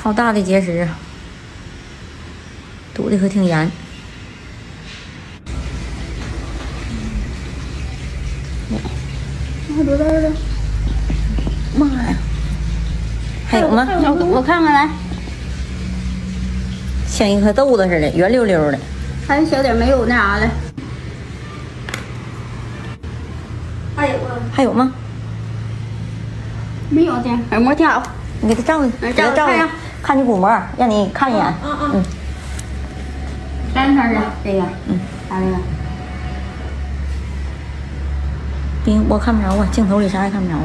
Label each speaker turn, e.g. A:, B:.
A: 好大的结石啊！堵的可挺严。
B: 还多大了？
A: 妈呀！还有吗？
B: 我看看来，
A: 像一颗豆子似的，圆溜溜的。
B: 还有小点没有那啥的。
C: 还有吗，
A: 还有吗？
B: 没有的，耳膜挺好。
A: 你给他照，给他照看你鼓膜，让你看一眼。
C: 嗯嗯
A: 嗯，
B: 单圈的这个，
A: 嗯，
B: 啥这个？
A: 别，我看不着啊，镜头里啥也看不着啊。